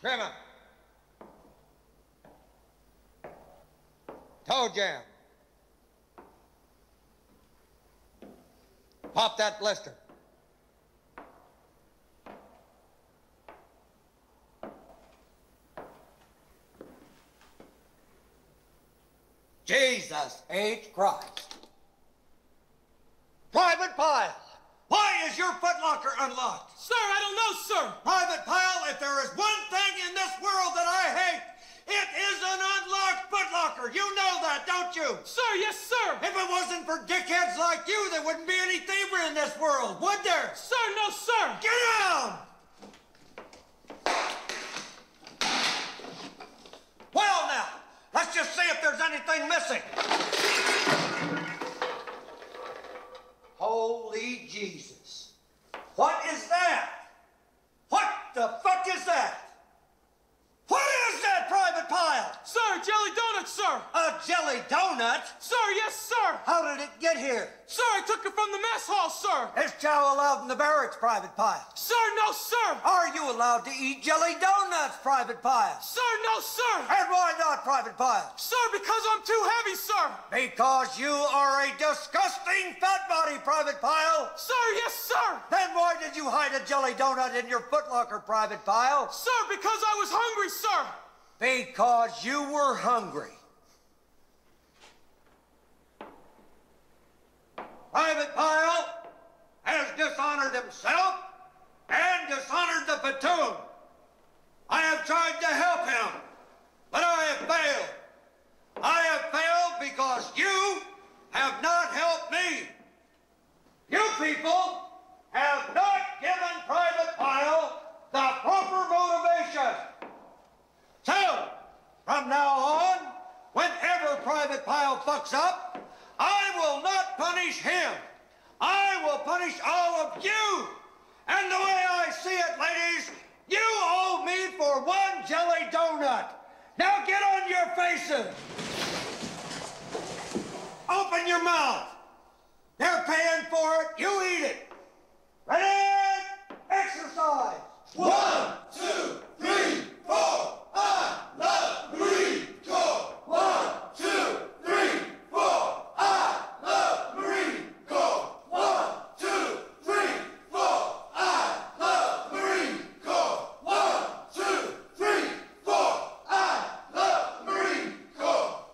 Trimmer. Toe jam. Pop that blister. Jesus H. Christ. Private Pile, why is your footlocker unlocked? Sir, I don't know, sir. Private Pile, if there is one thing in this world that I hate, it is an unlocked footlocker. You know that, don't you? Sir, yes, sir. If it wasn't for dickheads like you, there wouldn't be any thievery in this world, would there? Sir, sir. Get down! Well, now, let's just see if there's anything missing. Holy Jesus. What is that? What the fuck is that? What is that, Private Pile? Sir, jelly donuts, sir. A jelly donut? Sir, yes, sir. How did it get here? Sir, I took it from the mess hall, sir. Is chow allowed in the barracks, Private Pile? Sir, no, sir. Are you allowed to eat jelly donuts, Private Pile? Sir, no, sir. And why not, Private Pile? Sir, because I'm too heavy, sir. Because you are a disgusting fat body, Private Pile. Sir, yes, sir. Then why did you hide a jelly donut in your footlocker, Private Pile? Sir, because I was hungry, sir. Because you were hungry. Private Pile has dishonored himself and dishonored the platoon. I have tried to help him, but I have failed. I have failed because you have not helped me. You people have fucks up, I will not punish him. I will punish all of you. And the way I see it, ladies, you owe me for one jelly donut. Now get on your faces. Open your mouth. They're paying for it. You eat it. Ready? Exercise. One.